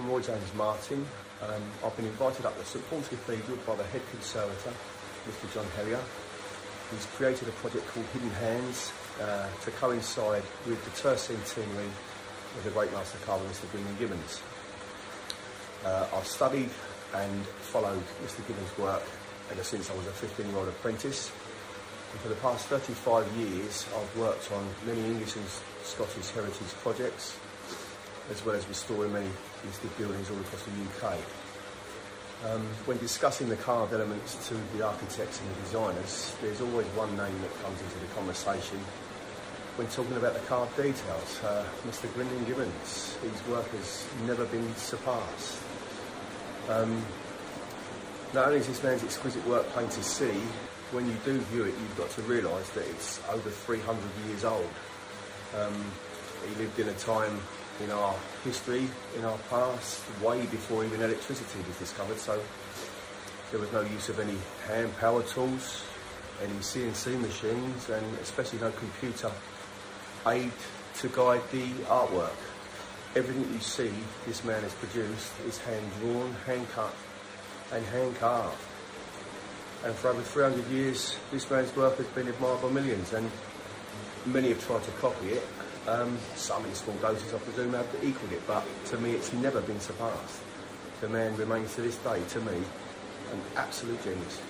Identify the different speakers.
Speaker 1: Roy James Martin. Um, I've been invited up to St Paul's Cathedral by the head conservator, Mr John Herrier. He's created a project called Hidden Hands uh, to coincide with the tercentenary of the great master carver Mr Grinling Gibbons. Uh, I've studied and followed Mr Gibbons' work ever since I was a 15-year-old apprentice. And for the past 35 years, I've worked on many English and Scottish heritage projects, as well as restoring many listed buildings all across the UK. Um, when discussing the carved elements to the architects and the designers, there's always one name that comes into the conversation. When talking about the carved details, uh, Mr. Grinling Gibbons, his work has never been surpassed. Um, not only is this man's exquisite work plain to see, when you do view it, you've got to realise that it's over 300 years old. Um, he lived in a time in our history, in our past, way before even electricity was discovered. So there was no use of any hand power tools, any CNC machines, and especially no computer aid to guide the artwork. Everything you see this man has produced is hand drawn, hand cut, and hand carved. And for over 300 years, this man's work has been admired by millions, and many have tried to copy it, um, some in small doses, I presume, have equalled it, but to me, it's never been surpassed. The man remains to this day, to me, an absolute genius.